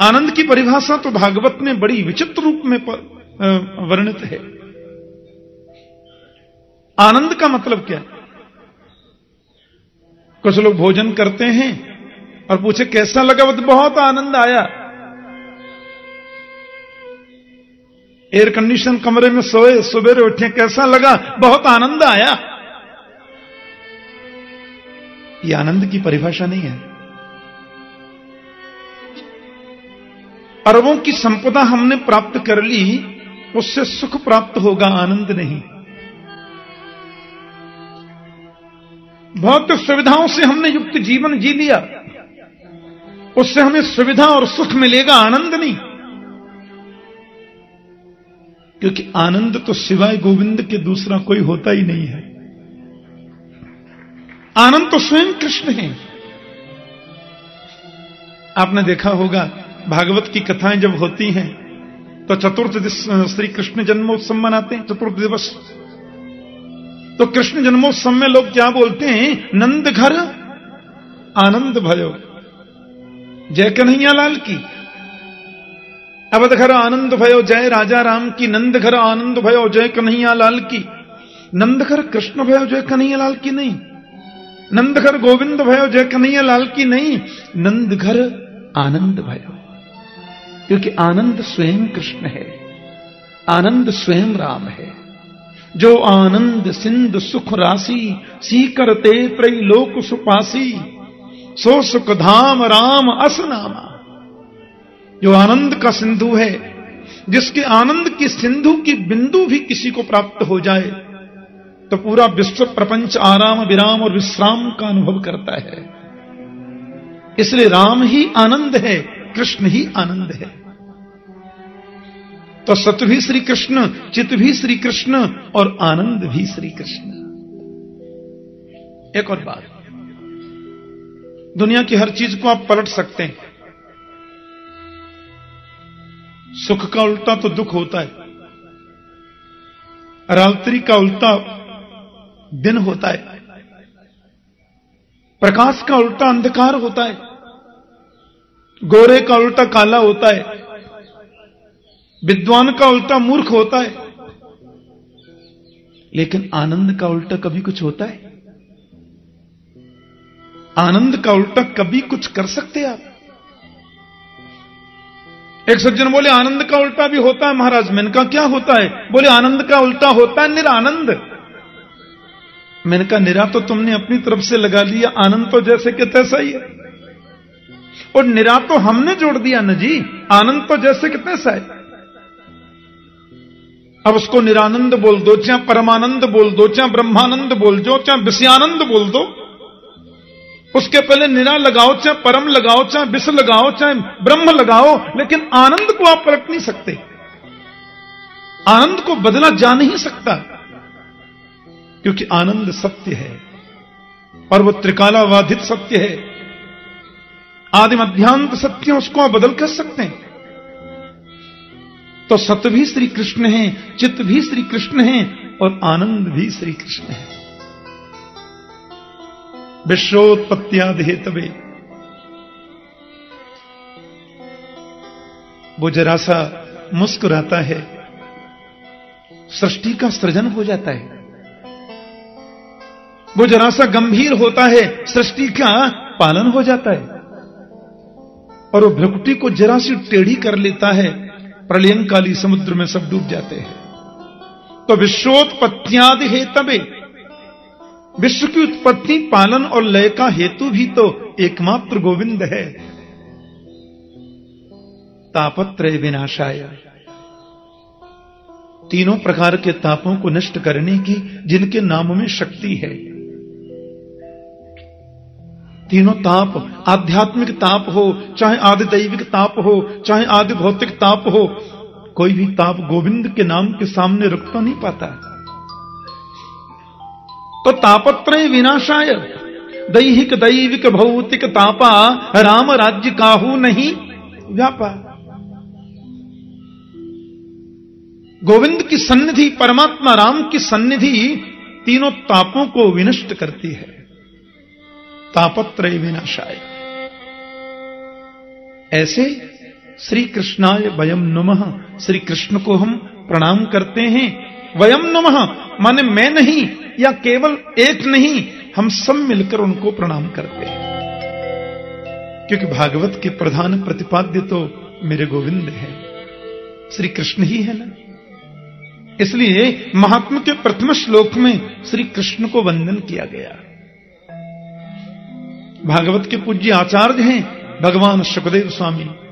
आनंद की परिभाषा तो भागवत में बड़ी विचित्र रूप में वर्णित है। आनंद का मतलब क्या? कुछ लोग भोजन करते हैं और पूछे, कैसा लगा? तो बहुत आनंद आया। एयर कंडीशन कमरे में सोए, सुबेरे उठे, कैसा लगा? बहुत आनंद आया। यह आनंद की परिभाषा नहीं है। अरबों की संपदा हमने प्राप्त कर ली, उससे सुख प्राप्त होगा, आनंद नहीं। भौतिक सुविधाओं से हमने युक्त जीवन जी लिया। उससे हमें सुविधा और सुख मिलेगा, आनंद नहीं। क्योंकि आनंद तो सिवाय गोविंद के दूसरा कोई होता ही नहीं है। आनंद तो स्वयं कृष्ण है। आपने देखा होगा भागवत की कथाएँ जब होती हैं तो चतुर्थ दिवस श्री कृष्ण जन्मोत्सव मनाते हैं, चतुर्थ दिवस। तो कृष्ण जन्मोत्सव में लोग क्या बोलते हैं? नंद घर, आनंद भयो जय कन्हैया लाल की। अवध घर, आनंद भयो जय राजा राम की। नंद घर, आनंद भयो जय कन्हैया लाल की। नंद घर, कृष्ण भयो जय कन्हैया लाल की नहीं। नंद घर, गोविंद भयो जय कन्हैया लाल की नहीं। नंद घर, आनंद भयो क्योंकि आनंद स्वयं कृष्ण है, आनंद स्वयं राम है। जो आनंद सिंध सुख राशि सी करते लोक सुपासी, सो सुख धाम राम असनामा। जो आनंद का सिंधु है, जिसके आनंद की सिंधु की बिंदु भी किसी को प्राप्त हो जाए तो पूरा विश्व प्रपंच आराम विराम और विश्राम का अनुभव करता है। इसलिए राम ही आनंद है कृष्ण ही आनंद है। तो सत भी श्री कृष्ण, चित भी श्री कृष्ण और आनंद भी श्री कृष्ण। एक और बात। दुनिया की हर चीज़ को आप पलट सकते हैं। सुख का उल्टा तो दुख होता है। रात्रि का उल्टा दिन होता है। प्रकाश का उल्टा अंधकार होता है। गोरे का उल्टा काला होता है, विद्वान का उल्टा मूर्ख होता है। लेकिन आनंद का उल्टा कभी कुछ होता है? आनंद का उल्टा कभी कुछ कर सकते आप? एक सज्जन बोले, आनंद का उल्टा भी होता है महाराज। मैंने कहा, क्या होता है? बोले, आनंद का उल्टा होता है निरानंद। मैंने कहा, निरा तो तुमने अपनी तरफ़ से लगा लिया, आनंद तो जैसे कि तैसा ही है। और निरा तो हमने जोड़ दिया न जी। आनंद तो जैसे कितने तैसा है अब उसको निरानंद बोल दो, चाहे परमानंद बोल दो, चाहे ब्रह्मानंद बोल दो, चाहे विषयानंद बोल दो। उसके पहले निरा लगाओ, चाहे परम लगाओ, चाहे विष लगाओ, चाहे ब्रह्म लगाओ, लेकिन आनंद को आप पलट नहीं सकते। आनंद को बदला जा नहीं सकता, क्योंकि आनंद सत्य है, और वो त्रिकालावाधित सत्य है। आदि मध्यांत सत्य उसको आप बदल कर सकते हैं। तो सत्य भी श्री कृष्ण है, चित्त भी श्री कृष्ण है, और आनंद भी श्री कृष्ण है। विश्वोत्पत्तियादि तबे वो जरा सा मुस्कुराता है। सृष्टि का सृजन हो जाता है। वो जरा सा गंभीर होता है। सृष्टि का पालन हो जाता है। और वो भ्रकुटी को जरा सी टेढ़ी कर लेता है, प्रलयंकाली समुद्र में सब डूब जाते हैं। तो विश्वोत्पत्तियादि तबे विश्व की उत्पत्ति, पालन और लय का हेतु भी तो एकमात्र गोविंद है। तापत्रय विनाशाय। तीनों प्रकार के तापों को नष्ट करने की जिनके नाम में शक्ति है तीनों ताप आध्यात्मिक ताप हो, चाहे आदि दैविक ताप हो, चाहे आदि भौतिक ताप हो, कोई भी ताप गोविंद के नाम के सामने रुक तो नहीं पाता तो तापत्रय विनाशाय, दैहिक दैविक भौतिक तापा, राम राज्य काहू नहीं? व्यापा। गोविंद की सन्निधि, परमात्मा राम की सन्निधि तीनों तापों को विनष्ट करती है। तापत्रय विनाशाय। ऐसे श्री कृष्णाय वयम नुमः। श्री कृष्ण को हम प्रणाम करते हैं। वयम नुमः, माने मैं नहीं, या केवल एक नहीं, हम सब मिलकर उनको प्रणाम करते हैं। क्योंकि भागवत के प्रधान प्रतिपाद्य तो मेरे गोविंद है। श्री कृष्ण ही है ना। इसलिए महात्मा के प्रथम श्लोक में श्री कृष्ण को वंदन किया गया। भागवत के पूज्य आचार्य हैं भगवान सुखदेव स्वामी।